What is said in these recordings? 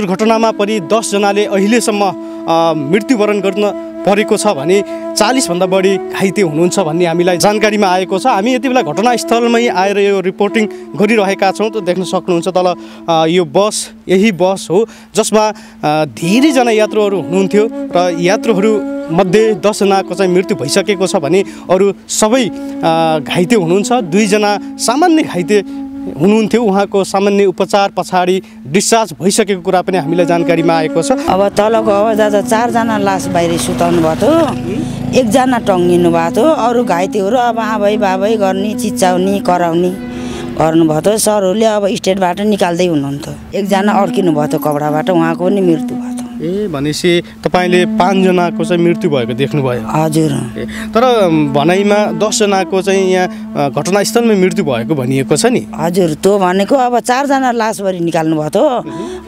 दुर्घटनामा परि दसजनाले अहिलेसम्म मृत्युवरण गर्न परेको छ भने चालिसभन्दा बढी घाइते हुनुहुन्छ भन्ने हामीलाई जानकारीमा आएको छ। हामी यति बेला घटनास्थलमै आएर यो रिपोर्टिङ गरिरहेका छौँ त देख्न सक्नुहुन्छ तल यो बस यही बस हो जसमा धेरैजना यात्रुहरू हुनुहुन्थ्यो र यात्रुहरू मध्ये दसजनाको चाहिँ मृत्यु भइसकेको छ भने अरू सबै घाइते हुनुहुन्छ। दुईजना सामान्य घाइते हुनुहुन्थ्यो। उहाँको सामान्य उपचार पछाडि डिस्चार्ज भइसकेको कुरा पनि हामीलाई जानकारीमा आएको छ। अब तलको अवस्था त चारजना लास बाहिर सुताउनु भएको थियो एकजना टङ्गिनु भएको थियो अरू घाइतेहरू अब आबै बाबै गर्ने चिच्याउने कराउने गर्नुभएको थियो सरहरूले अब स्टेटबाट निकाल्दै हुनुहुन्थ्यो। एकजना अड्किनु भएको थियो कपडाबाट उहाँको पनि मृत्यु थियो ए भनेपछि तपाईँले पाँचजनाको चाहिँ मृत्यु भएको देख्नुभयो। हजुर। तर भनाइमा दसजनाको चाहिँ यहाँ घटनास्थलमै मृत्यु भएको भनिएको छ नि। हजुर त्यो भनेको अब चारजना लासभरि निकाल्नु भएको थियो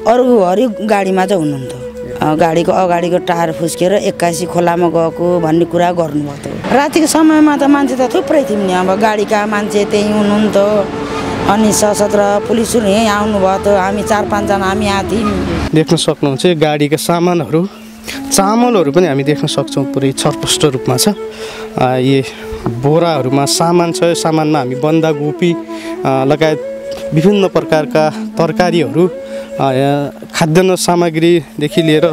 अरूभरि गाडीमा चाहिँ हुनुहुन्थ्यो। गाडीको अगाडिको टायर फुस्केर एक्कासी खोलामा गएको भन्ने कुरा गर्नुभएको थियो रातिको समयमा त मान्छे त थुप्रै थियौँ नि अब गाडीका मान्छे त्यहीँ हुनुहुन्थ्यो। अनि सशस्त्र पुलिसहरू यहीँ आउनुभएको थियो हामी चार पाँचजना हामी यहाँ थियौँ। देख्न सक्नुहुन्छ गाडीका सामानहरू चामलहरू पनि हामी देख्न सक्छौँ पुरै छरपष्ट रूपमा छ। यी बोराहरूमा सामान छ सामानमा हामी बन्दाकोपी अ, लगायत विभिन्न प्रकारका तरकारीहरू खाद्यान्न सामग्रीदेखि लिएर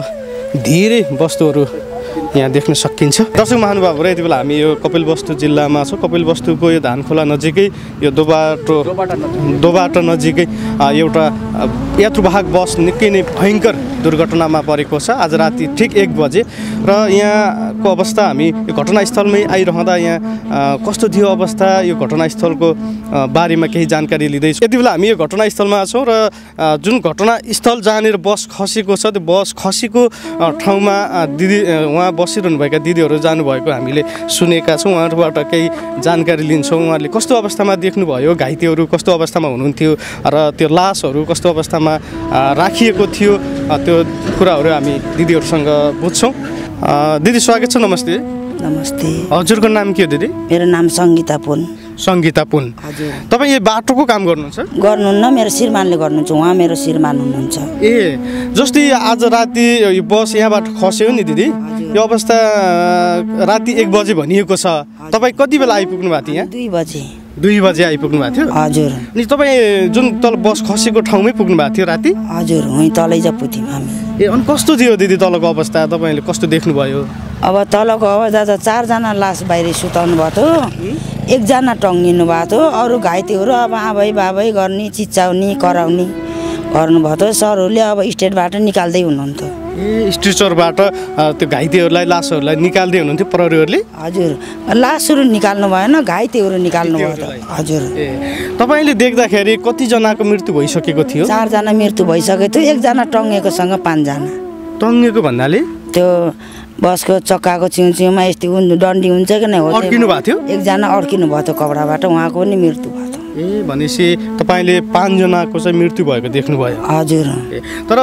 धेरै वस्तुहरू यहाँ देख्न सकिन्छ। दर्शक महानुभावहरू यति बेला हामी यो कपिलवस्तु जिल्लामा छौँ। कपिलवस्तुको यो धानखोला नजिकै यो दोबाटो दोबाटो नजिकै एउटा यात्रुवाहक बस निकै नै भयङ्कर दुर्घटनामा परेको छ। आज राति ठिक एक बजे। र यहाँको अवस्था हामी यो घटनास्थलमै आइरहँदा यहाँ कस्तो थियो अवस्था यो घटनास्थलको बारेमा केही जानकारी लिँदैछु यति बेला हामी यो घटनास्थलमा छौँ र जुन घटनास्थल जहाँनिर बस खसेको छ त्यो बस खसेको ठाउँमा दिदी उहाँ बसिरहनुभएका दिदीहरू जानुभएको हामीले सुनेका छौँ उहाँहरूबाट केही जानकारी लिन्छौँ। उहाँहरूले कस्तो अवस्थामा देख्नुभयो घाइतेहरू कस्तो अवस्थामा हुनुहुन्थ्यो र त्यो लासहरू कस्तो अवस्थामा राखिएको थियो त्यो कुराहरू हामी दिदीहरूसँग बुझ्छौँ। दिदी स्वागत छ नमस्ते। नमस्ते। हजुरको नाम के हो दिदी? मेरो नाम सङ्गीता पुन। सङ्गीता पुन। हजुर। तपाईँ यो बाटोको काम गर्नुहुन्छ? गर्नुहुन्न मेरो श्रीमानले गर्नुहुन्छ उहाँ मेरो श्रीमान हुनुहुन्छ। ए जस्तै आज राति यो बस यहाँबाट खस्यो नि दिदी। यो अवस्था राति एक बजे भनिएको छ। तपाईँ कति बेला आइपुग्नु भएको थियो यहाँ? दुई बजे। दुई बजे आइपुग्नु भएको थियो? हजुर। अनि तपाईँ जुन तल बस खसेको ठाउँमै पुग्नु भएको थियो राति? हजुर उहीँ तलै चाहिँ पुग्यौँ हामी। ए अनि कस्तो थियो दिदी तलको अवस्था? तपाईँले कस्तो देख्नुभयो? अब तलको अवस्था त चारजना लास बाहिर सुताउनु भएको थियो एकजना टङ्गिनु भएको थियो अरू घाइतेहरू अब आबै बाबै गर्ने चिच्याउने कराउने गर्नुभएको थियो सरहरूले अब स्टेटबाट निकाल्दै हुनुहुन्थ्यो। ए स्ट्रेचरबाट त्यो घाइतेहरूलाई लासहरूलाई निकाल्दै हुनुहुन्थ्यो प्रहरीहरूले? हजुर। लासहरू निकाल्नु भएन घाइतेहरू निकाल्नु भयो हजुर। ए तपाईँले देख्दाखेरि कतिजनाको मृत्यु भइसकेको थियो? चारजना मृत्यु भइसकेको थियो एकजना टङ्गेकोसँग पाँचजना। टङ्गेको भन्नाले? त्यो बसको चक्काको छेउछेउमा यस्तो डन्डी हुन्छ कि नै हो त्यो- अड्किनु भएको थियो? एकजना अड्किनु भयो थियो कपडाबाट उहाँको पनि मृत्यु थियो ए भनेपछि तपाईँले पाँचजनाको चाहिँ मृत्यु भएको देख्नुभयो। हजुर। तर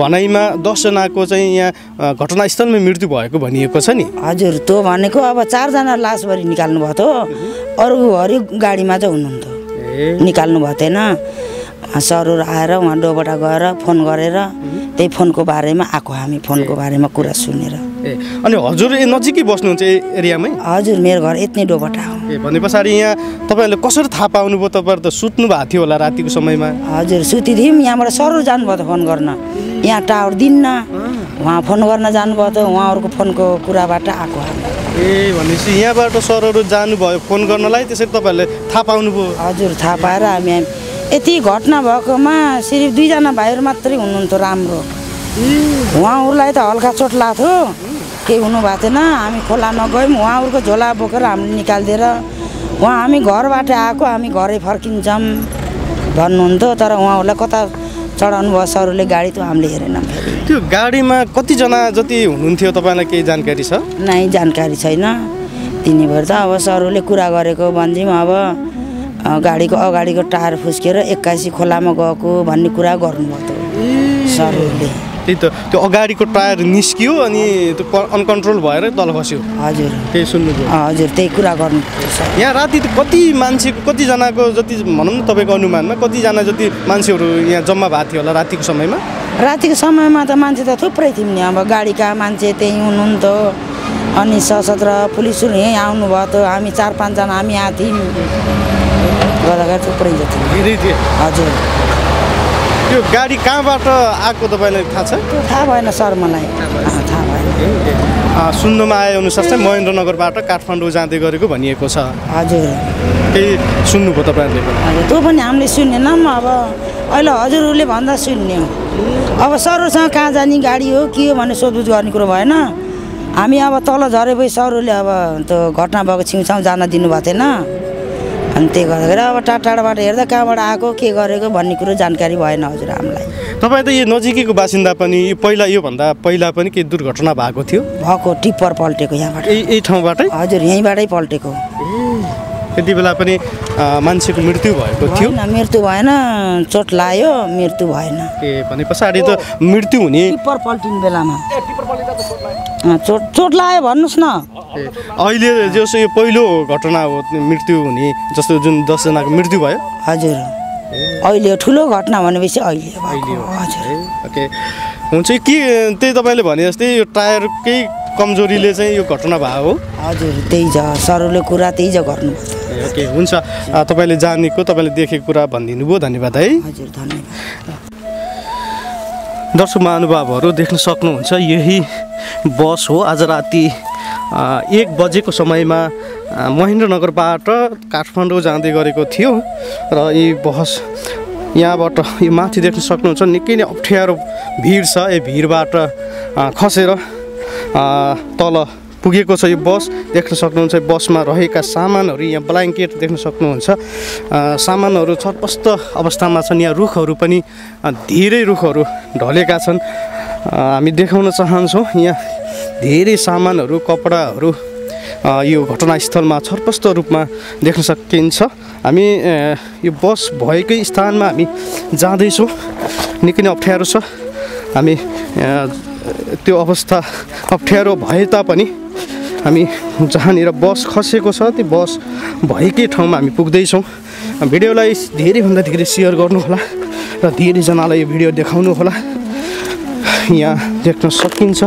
भनाइमा दसजनाको चाहिँ यहाँ घटनास्थलमै मृत्यु भएको भनिएको छ नि। हजुर त्यो भनेको अब चारजना लासभरि निकाल्नु भएको थियो अरूभरि गाडीमा चाहिँ हुनुहुन्थ्यो। ए। निकाल्नु भएको थिएन सरहरू आएर उहाँ डोबाट गएर फोन गरेर त्यही फोनको बारेमा आएको हामी फोनको बारेमा कुरा सुनेर। ए अनि हजुर नजिकै बस्नुहुन्छ एरियामै? हजुर मेरो घर यति डोबाट हो। ए भने पछाडि यहाँ तपाईँहरूले कसरी थाहा पाउनुभयो तपाईँहरू त सुत्नु भएको थियो होला रातिको समयमा? हजुर सुतिदिउँ यहाँबाट सरहरू जानुभयो त फोन गर्न। यहाँ टावर दिन्न उहाँ फोन गर्न जानुभयो त उहाँहरूको फोनको कुराबाट आएको हामी। ए भनेपछि यहाँबाट सरहरू जानुभयो फोन गर्नलाई त्यसरी तपाईँहरूले थाहा पाउनुभयो। हजुर थाहा पाएर हामी यति घटना भएकोमा सिर्फ दुईजना भाइहरू मात्रै हुनुहुन्थ्यो राम्रो। उहाँहरूलाई त हल्का चोट लाग्थ्यो। केही हुनु भएको थिएन। हामी खोलामा गयौँ उहाँहरूको झोला बोकेर हामीले निकालिदिएर उहाँ हामी घरबाट आएको हामी घरै फर्किन्छौँ भन्नुहुन्थ्यो। तर उहाँहरूलाई कता चढाउनु भयो सरहरूले गाडी त हामीले हेरेनौँ फेरि। त्यो गाडीमा कतिजना जति हुनुहुन्थ्यो तपाईँलाई केही जानकारी छ? नै जानकारी छैन। तिनी भएर त अब सरहरूले कुरा गरेको भन्छौँ अब गाडीको अगाडिको टायर फुस्केर एक्कासी खोलामा गएको भन्ने कुरा गर्नुभयो। त सरहरूले। त्यही त। त्यो अगाडिको टायर निस्कियो अनि त्यो अनकन्ट्रोल भएर तल खस्यो। हजुर। त्यही सुन्नुभयो। अँ, हजुर त्यही कुरा गर्नु यहाँ राति कति मान्छेको कतिजनाको जति भनौँ न तपाईँको अनुमानमा कतिजना जति मान्छेहरू यहाँ जम्मा भएको थियो होला रातिको समयमा? रातिको समयमा त मान्छे त थुप्रै थियौँ नि। अब गाडीका मान्छे त्यहीँ हुनुहुन्थ्यो। अनि सशस्त्र पुलिसहरू यहीँ आउनुभयो त हामी चार पाँचजना हामी यहाँ थियौँ। जति धेरै थिए हजुर। त्यो गाडी कहाँबाट आएको तपाईँलाई थाहा छ? थाहा भएन सर मलाई। थाहा भएन। सुन्नुमा आए अनुसार चाहिँ महेन्द्रनगरबाट काठमाडौँ जाँदै गरेको भनिएको छ। हजुर। केही सुन्नुभयो तपाईँहरूले? त्यो पनि हामीले सुनेनौँ अब। अहिले हजुरहरूले भन्दा सुन्ने अब सरहरूसँग कहाँ जाने गाडी हो के हो भन्ने सोधबुझ गर्ने कुरो भएन। हामी अब तल झरेपछि सरहरूले अब त्यो घटना भएको छेउछाउ जान दिनुभएको थिएन। अनि त्यही गर्दाखेरि अब टाढा टाढाबाट हेर्दा कहाँबाट आएको के गरेको भन्ने कुरो जानकारी भएन हजुर हामीलाई। तपाईँ त यो नजिकैको बासिन्दा पनि यो पहिला योभन्दा पहिला पनि केही दुर्घटना भएको थियो? भएको टिप्पर पल्टेको यहाँबाट। यही ठाउँबाटै? हजुर यहीँबाटै पल्टेको। त्यति बेला पनि मान्छेको मृत्यु भएको थियो? मृत्यु भएन चोट लाग्यो मृत्यु भएन। ए भने पछाडि त मृत्यु हुने टिप्पर पल्टिने बेलामा। चोट चोट लाग्यो भन्नुहोस् न। अहिले जस्तो यो पहिलो घटना हो मृत्यु हुने जस्तो जुन दसजनाको मृत्यु भयो। हजुर। अहिले ठुलो घटना भनेपछि अहिले। हजुर। ओके। हुन्छ के त्यही तपाईँले भने जस्तै यो टायरकै कमजोरीले चाहिँ यो घटना भयो हो? हजुर त्यही छ। सरहरूले कुरा त्यही छ गर्नुभयो। ए, ओके हुन्छ। तपाईँले जानेको तपाईँले देखेको कुरा भनिदिनु भयो धन्यवाद है। हजुर धन्यवाद। दर्शक महानुभावहरू देख्न सक्नुहुन्छ यही बस हो। आज राति एक बजेको समयमा महेन्द्रनगरबाट काठमाडौँ जाँदै गरेको थियो र यी बस यहाँबाट यो माथि देख्न सक्नुहुन्छ निकै नै अप्ठ्यारो भिड छ। यो भिडबाट खसेर तल पुगेको छ यो बस। देख्न सक्नुहुन्छ बसमा रहेका सामानहरू यहाँ ब्ल्याङ्केट देख्न सक्नुहुन्छ। सामानहरू छटपष्ट अवस्थामा छन्। यहाँ रुखहरू पनि धेरै रुखहरू ढलेका छन्। हामी देखाउन चाहन्छौँ। यहाँ धेरै सामानहरू कपडाहरू यो घटनास्थलमा छटपष्ट रूपमा देख्न सकिन्छ। हामी यो बस भएकै स्थानमा हामी जाँदैछौँ। निकै नै अप्ठ्यारो छ। हामी त्यो अवस्था अप्ठ्यारो भए तापनि हामी जहाँनिर बस खसेको छ त्यो बस भएकै ठाउँमा हामी पुग्दैछौँ। भिडियोलाई धेरैभन्दा धेरै सेयर गर्नुहोला र धेरैजनालाई यो भिडियो देखाउनु होला यहाँ देख्न सकिन्छ।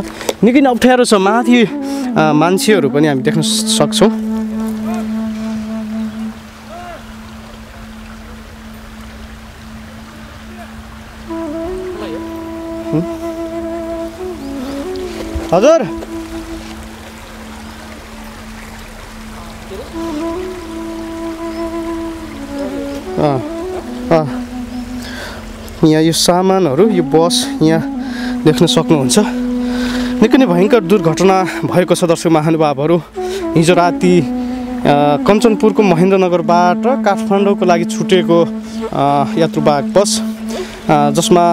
निकै नै अप्ठ्यारो छ। माथि मान्छेहरू पनि हामी देख्न सक्छौँ? हजुर। यहाँ यो सामानहरू यो बस यहाँ देख्न सक्नुहुन्छ। निकै नै भयङ्कर दुर्घटना भएको छ दर्शक महानुभावहरू। हिजो राति कञ्चनपुरको महेन्द्रनगरबाट काठमाडौँको लागि छुटेको यात्रुवाहक बस जसमा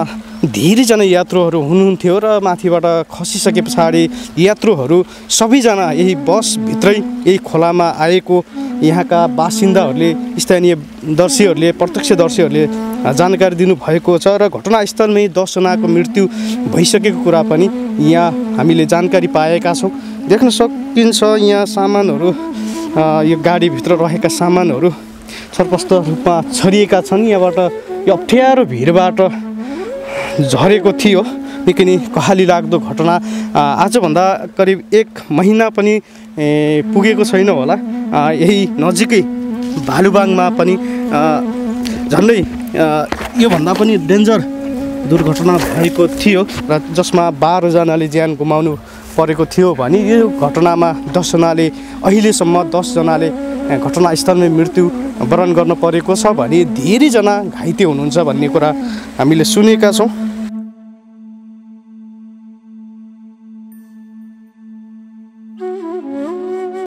धेरैजना यात्रुहरू हुनुहुन्थ्यो र माथिबाट खसिसके पछाडि यात्रुहरू सबैजना यही बसभित्रै यही खोलामा आएको। यहाँका बासिन्दाहरूले स्थानीय दर्शीहरूले प्रत्यक्षदर्शीहरूले जानकारी दिनुभएको छ र घटनास्थलमै दसजनाको मृत्यु भइसकेको कुरा पनि यहाँ हामीले जानकारी पाएका छौँ। देख्न सकिन्छ यहाँ सामानहरू यो गाडीभित्र रहेका सामानहरू सर्पष्ट रूपमा छरिएका छन्। यहाँबाट यो अप्ठ्यारो भिडबाट झरेको थियो। निकै नै कहाली लाग्दो घटना आजभन्दा करिब एक महिना पनि पुगेको छैन होला। यही नजिकै भालुबाङमा पनि झन्डै योभन्दा पनि डेन्जर दुर्घटना भएको थियो र जसमा बाह्रजनाले ज्यान गुमाउनु परेको थियो भने यो घटनामा दसजनाले अहिलेसम्म दसजनाले घटनास्थलमै मृत्यु वरण गर्न परेको छ भने धेरैजना घाइते हुनुहुन्छ भन्ने कुरा हामीले सुनेका छौँ।